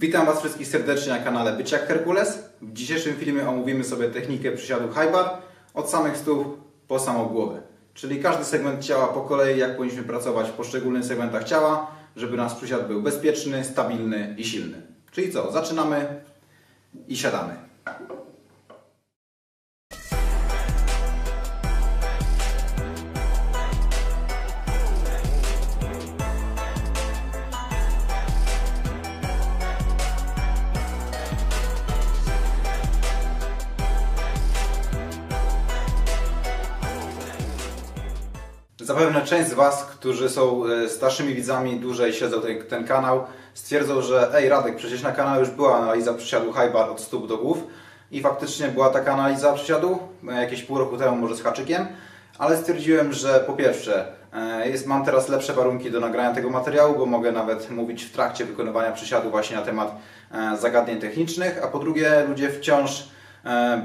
Witam Was wszystkich serdecznie na kanale Byciak Herkules. W dzisiejszym filmie omówimy sobie technikę przysiadu high bar od samych stóp po samą głowę. Czyli każdy segment ciała po kolei, jak powinniśmy pracować w poszczególnych segmentach ciała, żeby nasz przysiad był bezpieczny, stabilny i silny. Czyli co? Zaczynamy i siadamy. Zapewne część z Was, którzy są e, starszymi widzami, dłużej śledzą ten, ten kanał, stwierdzą, że ej Radek, przecież na kanale już była analiza przysiadu high bar od stóp do głów i faktycznie była taka analiza przysiadu e, jakieś pół roku temu, może z haczykiem, ale stwierdziłem, że po pierwsze e, jest, mam teraz lepsze warunki do nagrania tego materiału, bo mogę nawet mówić w trakcie wykonywania przysiadu właśnie na temat zagadnień technicznych, a po drugie ludzie wciąż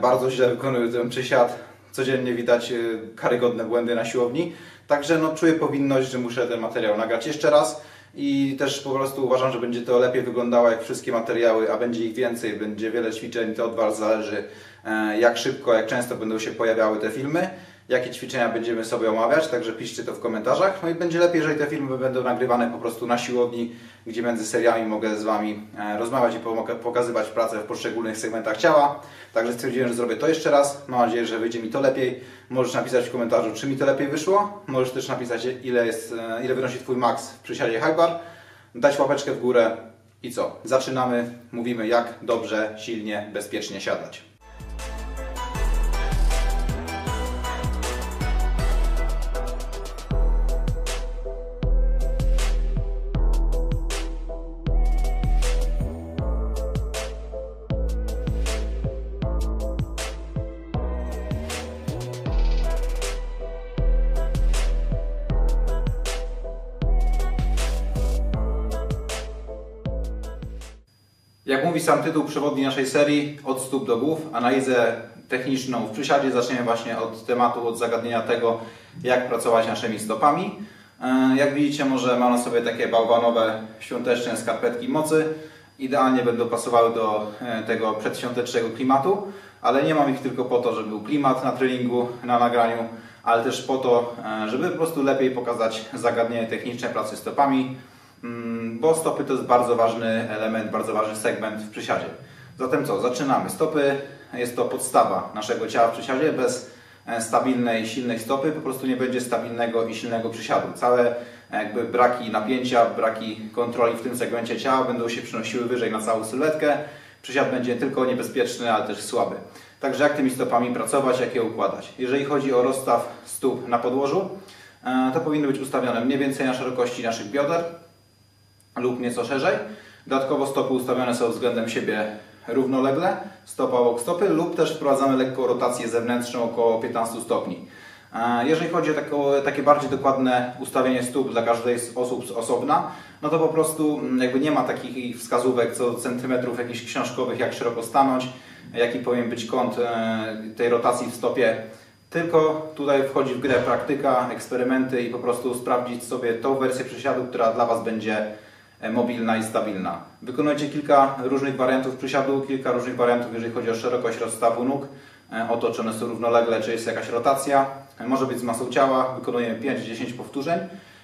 bardzo źle wykonują ten przysiad, codziennie widać karygodne błędy na siłowni, Także no, czuję powinność, że muszę ten materiał nagrać jeszcze raz i też po prostu uważam, że będzie to lepiej wyglądało jak wszystkie materiały, a będzie ich więcej, będzie wiele ćwiczeń, to od Was zależy e, jak szybko, jak często będą się pojawiały te filmy jakie ćwiczenia będziemy sobie omawiać, także piszcie to w komentarzach. No i będzie lepiej, jeżeli te filmy będą nagrywane po prostu na siłowni, gdzie między seriami mogę z Wami e, rozmawiać i pokazywać pracę w poszczególnych segmentach ciała. Także stwierdziłem, że zrobię to jeszcze raz. Mam nadzieję, że wyjdzie mi to lepiej. Możesz napisać w komentarzu, czy mi to lepiej wyszło. Możesz też napisać, ile, jest, e, ile wynosi Twój max w przysiadzie high bar. Dać łapeczkę w górę i co? Zaczynamy. Mówimy, jak dobrze, silnie, bezpiecznie siadać. Jak mówi sam tytuł przewodni naszej serii, od stóp do głów, analizę techniczną w przysiadzie zaczniemy właśnie od tematu, od zagadnienia tego, jak pracować naszymi stopami. E, jak widzicie, może mam na sobie takie bałwanowe świąteczne skarpetki mocy. Idealnie będą pasowały do e, tego przedświątecznego klimatu, ale nie mam ich tylko po to, żeby był klimat na treningu, na nagraniu, ale też po to, e, żeby po prostu lepiej pokazać zagadnienie techniczne pracy stopami, Mm, bo stopy to jest bardzo ważny element, bardzo ważny segment w przysiadzie. Zatem co, zaczynamy. Stopy jest to podstawa naszego ciała w przysiadzie. Bez e, stabilnej, silnej stopy po prostu nie będzie stabilnego i silnego przysiadu. Całe e, jakby braki napięcia, braki kontroli w tym segmencie ciała będą się przynosiły wyżej na całą sylwetkę. Przysiad będzie tylko niebezpieczny, ale też słaby. Także jak tymi stopami pracować, jak je układać? Jeżeli chodzi o rozstaw stóp na podłożu, e, to powinny być ustawione mniej więcej na szerokości naszych bioder, lub nieco szerzej. Dodatkowo stopy ustawione są względem siebie równolegle, stopa obok stopy lub też wprowadzamy lekką rotację zewnętrzną około 15 stopni. Jeżeli chodzi o takie, bardziej dokładne ustawienie stóp dla każdej z osób z osobna, no to po prostu mm, jakby nie ma takich wskazówek co centymetrów jakichś książkowych, jak szeroko stanąć, jaki powinien być kąt e, tej rotacji w stopie. Tylko tutaj wchodzi w grę praktyka, eksperymenty i po prostu sprawdzić sobie tą wersję przysiadu, która dla Was będzie E, mobilna i stabilna. Wykonujecie kilka różnych wariantów przysiadu, kilka różnych wariantów, jeżeli chodzi o szerokość rozstawu nóg, e, o to, czy one są równolegle, czy jest jakaś rotacja. E, może być z masą ciała, wykonujemy 5-10 powtórzeń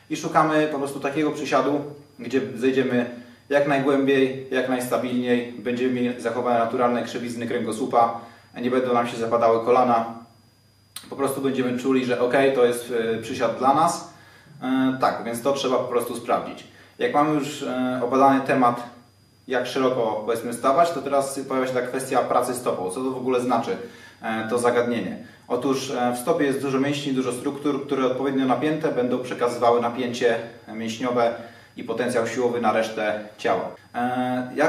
i szukamy po prostu takiego przysiadu, gdzie zejdziemy jak najgłębiej, jak najstabilniej, będziemy mieli zachowane naturalne krzywizny kręgosłupa, nie będą nam się zapadały kolana. Po prostu będziemy czuli, że ok, to jest przysiad dla nas. Tak, więc to trzeba po prostu sprawdzić. Jak mamy już e, obadany temat, jak szeroko powiedzmy stawać, to teraz pojawia się ta kwestia pracy stopą. Co to w ogóle znaczy e, to zagadnienie? Otóż e, w stopie jest dużo mięśni, dużo struktur, które odpowiednio napięte będą przekazywały napięcie mięśniowe i potencjał siłowy na resztę ciała.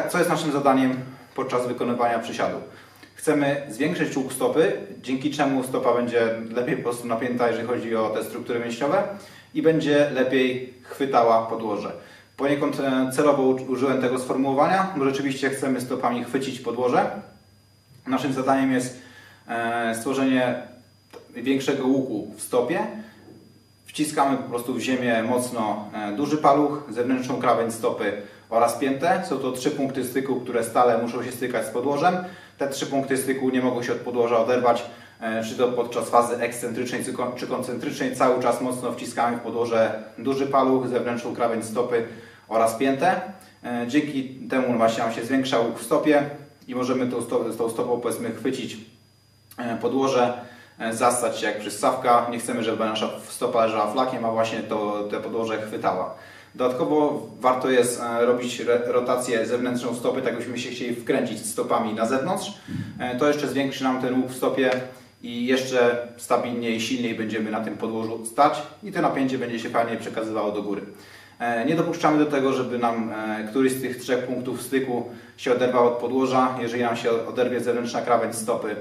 Co jest naszym zadaniem podczas wykonywania przysiadu? Chcemy zwiększyć łuk stopy, dzięki czemu stopa będzie lepiej po prostu napięta, jeżeli chodzi o te struktury mięśniowe i będzie lepiej chwytała podłoże. Poniekąd e, celowo użyłem tego sformułowania, bo rzeczywiście chcemy stopami chwycić podłoże. Naszym zadaniem jest e, stworzenie większego łuku w stopie, Wciskamy po prostu w ziemię mocno e, duży paluch, zewnętrzną krawędź stopy oraz piętę. Są to trzy punkty styku, które stale muszą się stykać z podłożem. Te trzy punkty styku nie mogą się od podłoża oderwać, czy to podczas fazy ekscentrycznej czy koncentrycznej. Cały czas mocno wciskamy w podłoże duży paluch, zewnętrzną krawędź stopy oraz piętę. E, dzięki temu właśnie nam się zwiększa łuk w stopie i możemy tą, stopą, tą stopą powiedzmy chwycić podłoże, zastać się jak przystawka. Nie chcemy, żeby nasza stopa leżała flakiem, a właśnie to, te podłoże chwytała. Dodatkowo warto jest e, robić rotację zewnętrzną stopy, tak byśmy się chcieli wkręcić stopami na zewnątrz. E, to jeszcze zwiększy nam ten łuk w stopie i jeszcze stabilniej silniej będziemy na tym podłożu stać i to napięcie będzie się fajnie przekazywało do góry. E, nie dopuszczamy do tego, żeby nam któryś z tych trzech punktów styku się oderwał od podłoża. Jeżeli nam się oderwie zewnętrzna krawędź stopy,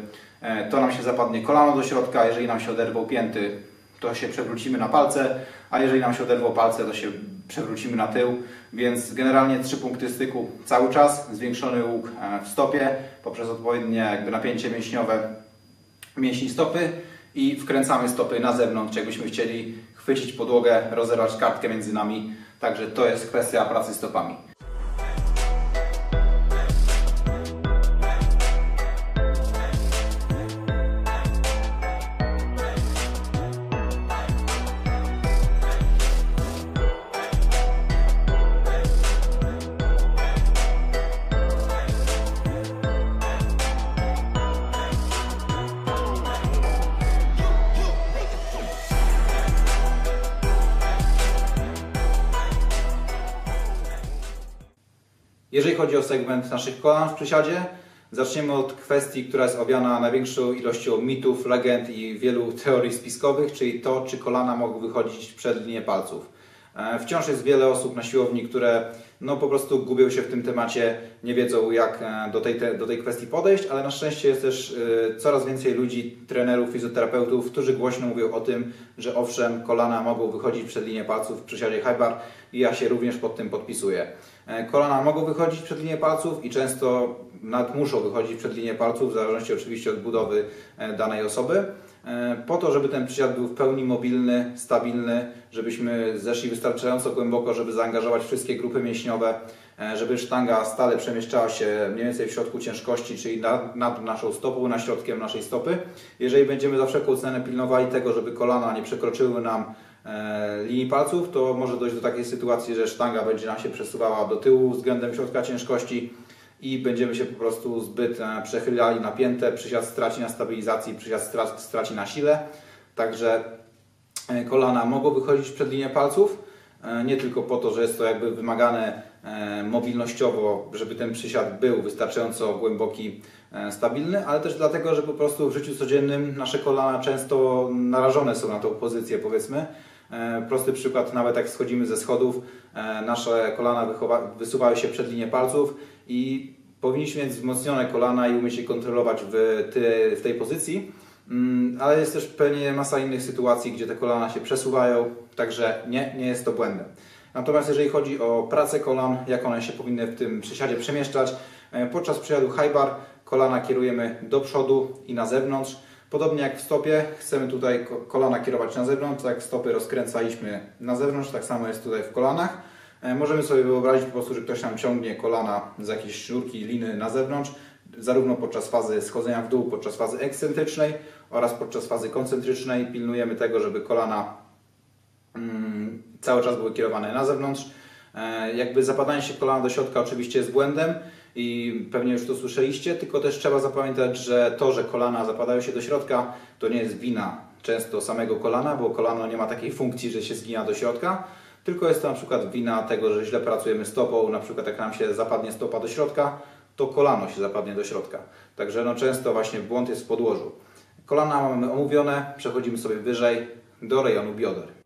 to nam się zapadnie kolano do środka. Jeżeli nam się oderwał pięty, to się przewrócimy na palce, a jeżeli nam się oderwał palce, to się przewrócimy na tył, więc generalnie trzy punkty styku cały czas, zwiększony łuk e, w stopie poprzez odpowiednie jakby napięcie mięśniowe mięśni stopy i wkręcamy stopy na zewnątrz, jakbyśmy chcieli chwycić podłogę, rozerwać kartkę między nami, także to jest kwestia pracy stopami. Jeżeli chodzi o segment naszych kolan w przysiadzie, zaczniemy od kwestii, która jest owiana największą ilością mitów, legend i wielu teorii spiskowych, czyli to, czy kolana mogą wychodzić przed linię palców. E, wciąż jest wiele osób na siłowni, które no, po prostu gubią się w tym temacie, nie wiedzą jak e, do tej, te, do tej kwestii podejść, ale na szczęście jest też y, coraz więcej ludzi, trenerów, fizjoterapeutów, którzy głośno mówią o tym, że owszem, kolana mogą wychodzić przed linię palców w przysiadzie high bar i ja się również pod tym podpisuję. Kolana mogą wychodzić przed linię palców i często nad muszą wychodzić przed linię palców, w zależności oczywiście od budowy danej osoby. E, po to, żeby ten przysiad był w pełni mobilny, stabilny, żebyśmy zeszli wystarczająco głęboko, żeby zaangażować wszystkie grupy mięśniowe, e, żeby sztanga stale przemieszczała się mniej więcej w środku ciężkości, czyli nad, nad naszą stopą, na środkiem naszej stopy. Jeżeli będziemy za wszelką cenę pilnowali tego, żeby kolana nie przekroczyły nam e, linii palców, to może dojść do takiej sytuacji, że sztanga będzie nam się przesuwała do tyłu względem środka ciężkości, i będziemy się po prostu zbyt e, przechylali napięte, przysiad straci na stabilizacji, przysiad straci na sile. Także e, kolana mogą wychodzić przed linię palców, e, nie tylko po to, że jest to jakby wymagane mobilnościowo, żeby ten przysiad był wystarczająco głęboki, stabilny, ale też dlatego, że po prostu w życiu codziennym nasze kolana często narażone są na tą pozycję, powiedzmy. Prosty przykład, nawet jak schodzimy ze schodów, nasze kolana wysuwają się przed linię palców i powinniśmy mieć wzmocnione kolana i umieć je kontrolować w, tej pozycji, mm, ale jest też pewnie masa innych sytuacji, gdzie te kolana się przesuwają, także nie, nie jest to błędem. Natomiast jeżeli chodzi o pracę kolan, jak one się powinny w tym przysiadzie przemieszczać, e, podczas przysiadu high bar kolana kierujemy do przodu i na zewnątrz. Podobnie jak w stopie, chcemy tutaj kolana kierować na zewnątrz, tak stopy rozkręcaliśmy na zewnątrz, tak samo jest tutaj w kolanach. E, możemy sobie wyobrazić po prostu, że ktoś nam ciągnie kolana z jakiejś sznurki, liny na zewnątrz, zarówno podczas fazy schodzenia w dół, podczas fazy ekscentrycznej oraz podczas fazy koncentrycznej. Pilnujemy tego, żeby kolana mm, cały czas były kierowane na zewnątrz. E, jakby zapadanie się kolana do środka oczywiście jest błędem i pewnie już to słyszeliście, tylko też trzeba zapamiętać, że to, że kolana zapadają się do środka, to nie jest wina często samego kolana, bo kolano nie ma takiej funkcji, że się zgina do środka, tylko jest to na przykład wina tego, że źle pracujemy stopą, na przykład jak nam się zapadnie stopa do środka, to kolano się zapadnie do środka. Także no często właśnie błąd jest w podłożu. Kolana mamy omówione, przechodzimy sobie wyżej do rejonu bioder.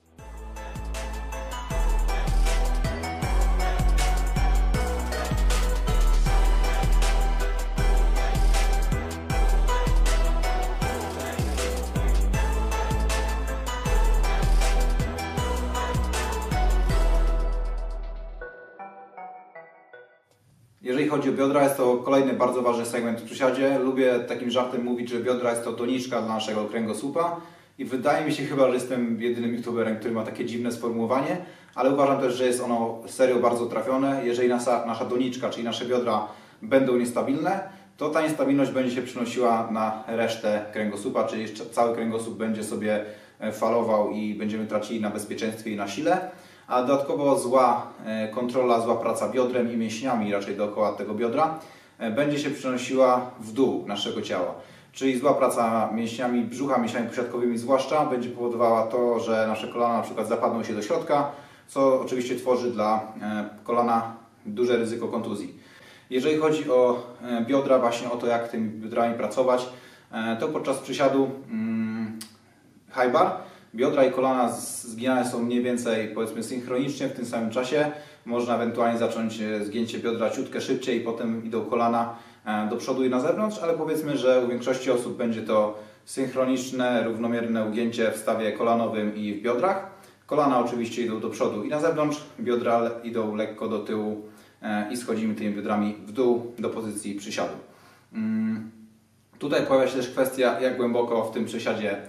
Chodzi o biodra, jest to kolejny bardzo ważny segment w przysiadzie. Lubię takim żartem mówić, że biodra jest to doniczka dla naszego kręgosłupa i wydaje mi się chyba, że jestem jedynym youtuberem, który ma takie dziwne sformułowanie, ale uważam też, że jest ono serio bardzo trafione. Jeżeli nasza, nasza doniczka, czyli nasze biodra będą niestabilne, to ta niestabilność będzie się przenosiła na resztę kręgosłupa, czyli cały kręgosłup będzie sobie e, falował i będziemy tracili na bezpieczeństwie i na sile. A dodatkowo zła e, kontrola, zła praca biodrem i mięśniami raczej dookoła tego biodra e, będzie się przenosiła w dół naszego ciała. Czyli zła praca mięśniami brzucha, mięśniami posiadkowymi zwłaszcza, będzie powodowała to, że nasze kolana na przykład zapadną się do środka, co oczywiście tworzy dla kolana duże ryzyko kontuzji. Jeżeli chodzi o e, biodra, właśnie o to, jak tymi biodrami pracować, e, to podczas przysiadu mm, high bar biodra i kolana zginane są mniej więcej powiedzmy synchronicznie w tym samym czasie. Można ewentualnie zacząć e, zgięcie biodra ciutkę szybciej, potem idą kolana do przodu i na zewnątrz, ale powiedzmy, że u większości osób będzie to synchroniczne, równomierne ugięcie w stawie kolanowym i w biodrach. Kolana oczywiście idą do przodu i na zewnątrz, biodra idą lekko do tyłu E, i schodzimy tymi biodrami w dół do pozycji przysiadu. Mm, tutaj pojawia się też kwestia, jak głęboko w tym przysiadzie e,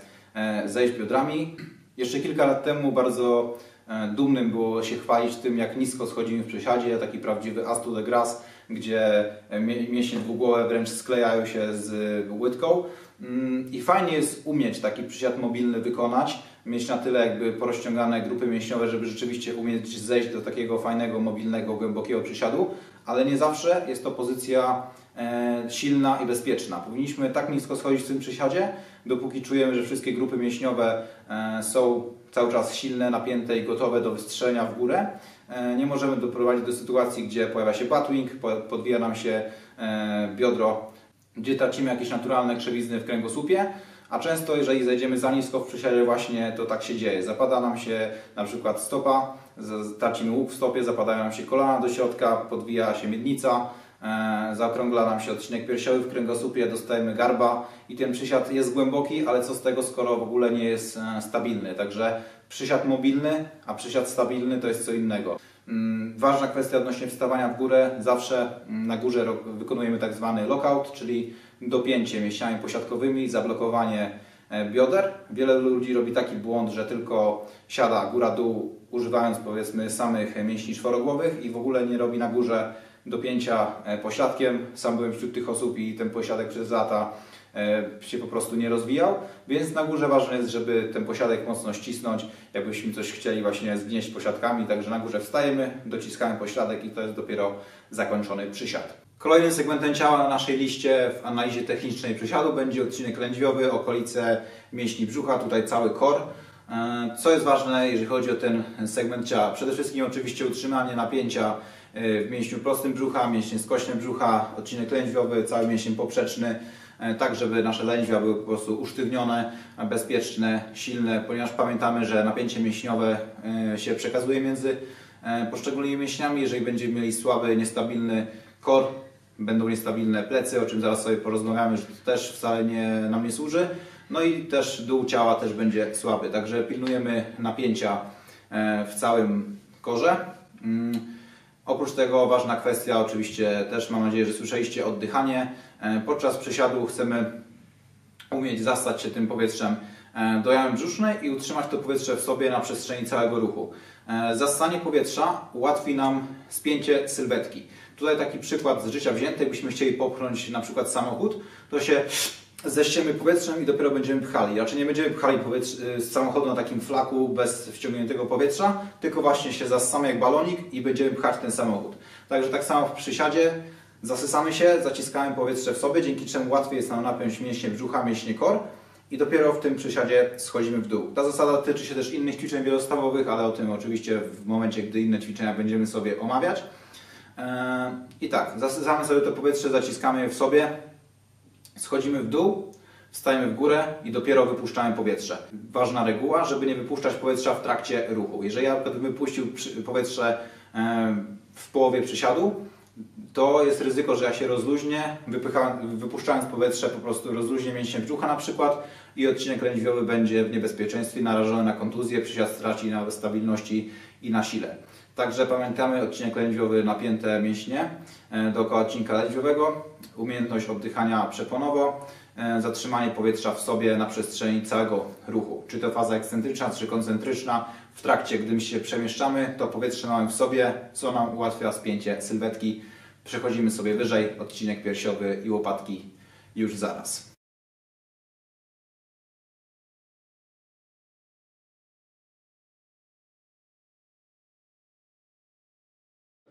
zejść biodrami. Jeszcze kilka lat temu bardzo e, dumnym było się chwalić tym, jak nisko schodzimy w przysiadzie, taki prawdziwy as to the grass, gdzie mięśnie dwugłowe wręcz sklejają się z łydką. Mm, I fajnie jest umieć taki przysiad mobilny wykonać, mieć na tyle jakby porozciągane grupy mięśniowe, żeby rzeczywiście umieć zejść do takiego fajnego, mobilnego, głębokiego przysiadu, ale nie zawsze jest to pozycja e, silna i bezpieczna. Powinniśmy tak nisko schodzić w tym przysiadzie, dopóki czujemy, że wszystkie grupy mięśniowe e, są cały czas silne, napięte i gotowe do wystrzelenia w górę. E, nie możemy doprowadzić do sytuacji, gdzie pojawia się batwing, podwija nam się biodro, gdzie tracimy jakieś naturalne krzewizny w kręgosłupie, a często jeżeli zejdziemy za nisko w przysiadzie właśnie to tak się dzieje. Zapada nam się na przykład stopa, tracimy łuk w stopie, zapadają nam się kolana do środka, podwija się miednica, e, zaokrągla nam się odcinek piersiowy w kręgosłupie, dostajemy garba i ten przysiad jest głęboki, ale co z tego, skoro w ogóle nie jest e, stabilny. Także przysiad mobilny, a przysiad stabilny to jest co innego. Mm, ważna kwestia odnośnie wstawania w górę. Zawsze mm, na górze wykonujemy tak zwany lockout, czyli dopięcie mięśniami posiadkowymi, zablokowanie e, bioder. Wiele ludzi robi taki błąd, że tylko siada góra-dół, używając powiedzmy samych mięśni czworogłowych i w ogóle nie robi na górze dopięcia e, pośladkiem. Sam byłem wśród tych osób i ten pośladek przez lata e, się po prostu nie rozwijał, więc na górze ważne jest, żeby ten posiadek mocno ścisnąć, jakbyśmy coś chcieli właśnie zgnieść posiadkami, także na górze wstajemy, dociskamy pośladek i to jest dopiero zakończony przysiad. Kolejnym segmentem ciała na naszej liście w analizie technicznej przysiadu będzie odcinek lędźwiowy, okolice mięśni brzucha, tutaj cały kor. E, co jest ważne, jeżeli chodzi o ten segment ciała? Przede wszystkim oczywiście utrzymanie napięcia w mięśniu prostym brzucha, mięśnie skośne brzucha, odcinek lędźwiowy, cały mięsień poprzeczny, e, tak żeby nasze lędźwia były po prostu usztywnione, bezpieczne, silne, ponieważ pamiętamy, że napięcie mięśniowe się przekazuje między poszczególnymi mięśniami. Jeżeli będziemy mieli słaby, niestabilny kor, będą niestabilne plecy, o czym zaraz sobie porozmawiamy, że to też wcale nie, nam nie służy. No i też dół ciała też będzie słaby, także pilnujemy napięcia e, w całym korze. Oprócz tego ważna kwestia, oczywiście też mam nadzieję, że słyszeliście, oddychanie. E, podczas przesiadu chcemy umieć zastać się tym powietrzem e, do jamy brzusznej i utrzymać to powietrze w sobie na przestrzeni całego ruchu. Zastanie powietrza ułatwi nam spięcie sylwetki. Tutaj taki przykład z życia wzięty, jakbyśmy chcieli popchnąć na przykład samochód, to się ześciemy powietrzem i dopiero będziemy pchali. Raczej nie będziemy pchali z samochodu na takim flaku bez wciągniętego powietrza, tylko właśnie się zassamy jak balonik i będziemy pchać ten samochód. Także tak samo w przysiadzie zasysamy się, zaciskamy powietrze w sobie, dzięki czemu łatwiej jest nam napiąć mięśnie brzucha, mięśnie kor i dopiero w tym przysiadzie schodzimy w dół. Ta zasada tyczy się też innych ćwiczeń wielostawowych, ale o tym oczywiście w momencie, gdy inne ćwiczenia będziemy sobie omawiać. E, I tak, zasysamy sobie to powietrze, zaciskamy je w sobie, schodzimy w dół, wstajemy w górę i dopiero wypuszczamy powietrze. Ważna reguła, żeby nie wypuszczać powietrza w trakcie ruchu. Jeżeli ja bym wypuścił powietrze w połowie przysiadu, to jest ryzyko, że ja się rozluźnię, wypuszczając powietrze po prostu rozluźnię mięśnie brzucha na przykład i odcinek lędźwiowy będzie w niebezpieczeństwie, narażony na kontuzję, przysiad straci na stabilności i na sile. Także pamiętamy odcinek lędźwiowy, napięte mięśnie e, dookoła odcinka lędźwiowego, umiejętność oddychania przeponowo, e, zatrzymanie powietrza w sobie na przestrzeni całego ruchu. Czy to faza ekscentryczna, czy koncentryczna. W trakcie, gdy się przemieszczamy, to powietrze mamy w sobie, co nam ułatwia spięcie sylwetki. Przechodzimy sobie wyżej, odcinek piersiowy i łopatki już zaraz.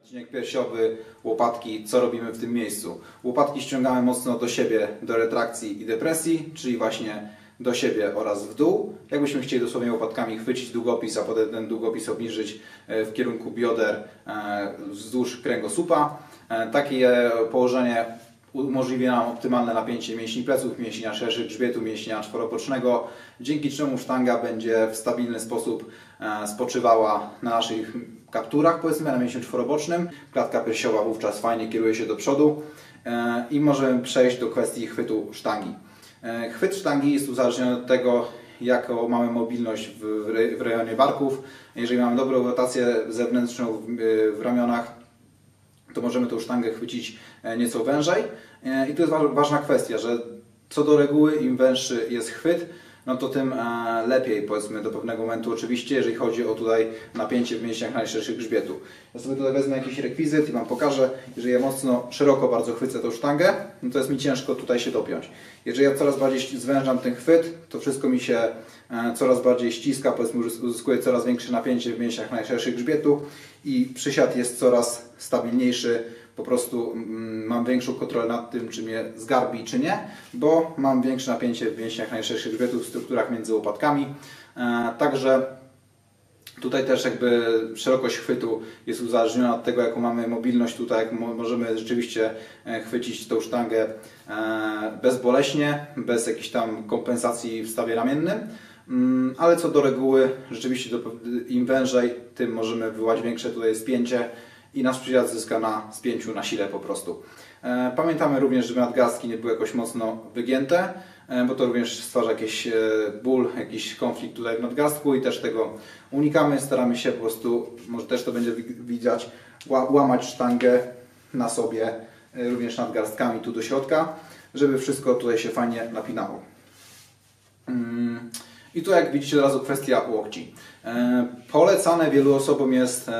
Odcinek piersiowy, łopatki, co robimy w tym miejscu? Łopatki ściągamy mocno do siebie, do retrakcji i depresji, czyli właśnie do siebie oraz w dół. Jakbyśmy chcieli dosłownie łopatkami chwycić długopis, a potem ten długopis obniżyć e, w kierunku bioder e, wzdłuż kręgosłupa. E, takie położenie umożliwi nam optymalne napięcie mięśni pleców, mięśnia szerszych grzbietu, mięśnia czworopocznego, dzięki czemu sztanga będzie w stabilny sposób spoczywała na naszych kapturach, powiedzmy na mięsiu czworobocznym. Klatka piersiowa wówczas fajnie kieruje się do przodu i możemy przejść do kwestii chwytu sztangi. E, chwyt sztangi jest uzależniony od tego, jaką mamy mobilność w, rejonie barków. Jeżeli mamy dobrą rotację zewnętrzną w, ramionach, to możemy tą sztangę chwycić e, nieco wężej. E, I to jest ważna kwestia, że co do reguły im węższy jest chwyt, no to tym e, lepiej powiedzmy do pewnego momentu oczywiście, jeżeli chodzi o tutaj napięcie w mięśniach najszerszych grzbietu. Ja sobie tutaj wezmę jakiś rekwizyt i Wam pokażę, jeżeli ja mocno, szeroko bardzo chwycę tą sztangę, no to jest mi ciężko tutaj się dopiąć. Jeżeli ja coraz bardziej zwężam ten chwyt, to wszystko mi się e, coraz bardziej ściska, powiedzmy uzyskuję coraz większe napięcie w mięśniach najszerszych grzbietu i przysiad jest coraz stabilniejszy, po prostu mm, mam większą kontrolę nad tym, czy mnie zgarbi, czy nie, bo mam większe napięcie w mięśniach najszerszych grzbietów, w strukturach między łopatkami. E, także Tutaj też jakby szerokość chwytu jest uzależniona od tego, jaką mamy mobilność tutaj, jak możemy rzeczywiście e, chwycić tą sztangę e, bezboleśnie, bez jakiejś tam kompensacji w stawie ramiennym. Mm, ale co do reguły, rzeczywiście im wężej, tym możemy wywołać większe tutaj spięcie i nasz przyjazd zyska na spięciu, na sile po prostu. E, pamiętamy również, żeby nadgarstki nie były jakoś mocno wygięte, e, bo to również stwarza jakiś e, ból, jakiś konflikt tutaj w nadgarstku i też tego unikamy. Staramy się po prostu, może też to będzie widać, łamać sztangę na sobie również nadgarstkami tu do środka, żeby wszystko tutaj się fajnie napinało. Mm, I tu jak widzicie od razu kwestia łokci. Polecane wielu osobom jest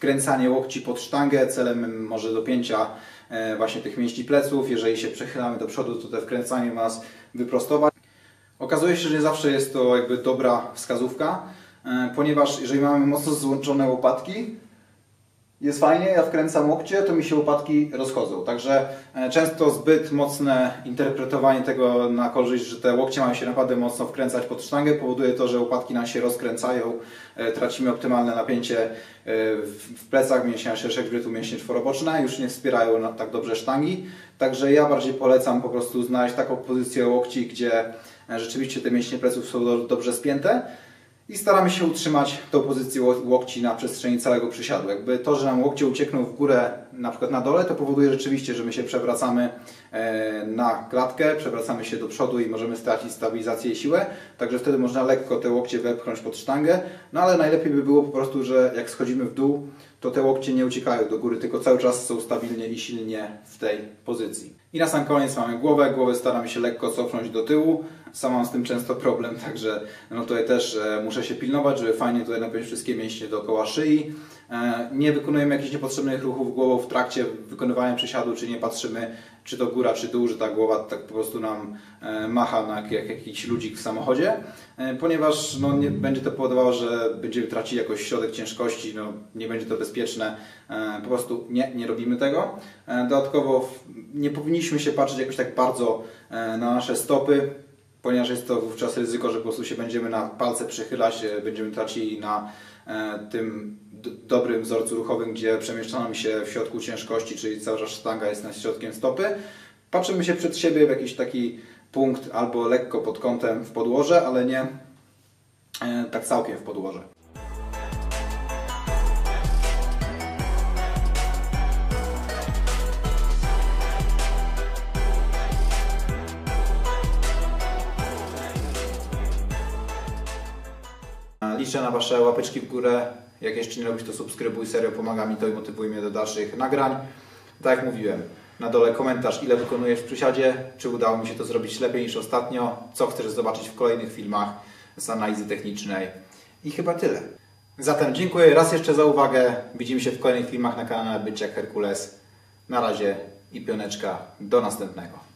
wkręcanie łokci pod sztangę celem może dopięcia e, właśnie tych mięśni pleców. Jeżeli się przechylamy do przodu, to te wkręcanie ma nas wyprostować. Okazuje się, że nie zawsze jest to jakby dobra wskazówka, e, ponieważ jeżeli mamy mocno złączone łopatki, jest fajnie, ja wkręcam łokcie, to mi się łopatki rozchodzą. Także e, często zbyt mocne interpretowanie tego na korzyść, że te łokcie mają się naprawdę mocno wkręcać pod sztangę, powoduje to, że łopatki nam się rozkręcają, e, tracimy optymalne napięcie e, w plecach, mięśniach szerszych grytu, mięśnie czworoboczne, już nie wspierają tak dobrze sztangi. Także ja bardziej polecam po prostu znaleźć taką pozycję łokci, gdzie rzeczywiście te mięśnie pleców są dobrze spięte i staramy się utrzymać tą pozycję łokci na przestrzeni całego przysiadu. Jakby to, że nam łokcie uciekną w górę, na przykład na dole, to powoduje rzeczywiście, że my się przewracamy e, na klatkę, przewracamy się do przodu i możemy stracić stabilizację i siłę, także wtedy można lekko te łokcie wepchnąć pod sztangę, no ale najlepiej by było po prostu, że jak schodzimy w dół, to te łokcie nie uciekają do góry, tylko cały czas są stabilnie i silnie w tej pozycji. I na sam koniec mamy głowę. Głowę staramy się lekko cofnąć do tyłu. Sam mam z tym często problem, także no tutaj też e, muszę się pilnować, żeby fajnie tutaj napiąć wszystkie mięśnie dookoła szyi. E, nie wykonujemy jakichś niepotrzebnych ruchów głową w trakcie wykonywania przysiadu, czy nie patrzymy czy to góra, czy dół, że ta głowa tak po prostu nam e, macha na jak, jak jakiś ludzik w samochodzie, ponieważ no, nie, będzie to powodowało, że będziemy tracić jakoś środek ciężkości, no, nie będzie to bezpieczne, po prostu nie, nie robimy tego. Dodatkowo nie powinniśmy się patrzeć jakoś tak bardzo na nasze stopy, ponieważ jest to wówczas ryzyko, że po prostu się będziemy na palce przychylać, będziemy tracili na tym dobrym wzorcu ruchowym, gdzie przemieszczamy się w środku ciężkości, czyli cała sztanga jest nad środkiem stopy. Patrzymy się przed siebie w jakiś taki punkt albo lekko pod kątem w podłoże, ale nie e, tak całkiem w podłoże. Liczę na Wasze łapeczki w górę, jak jeszcze nie robisz, to subskrybuj, serio pomaga mi to i motywuje mnie do dalszych nagrań. Tak jak mówiłem, na dole komentarz, ile wykonujesz w przysiadzie, czy udało mi się to zrobić lepiej niż ostatnio, co chcesz zobaczyć w kolejnych filmach z analizy technicznej i chyba tyle. Zatem dziękuję raz jeszcze za uwagę. Widzimy się w kolejnych filmach na kanale Być jak Herkules. Na razie i pioneczka. Do następnego.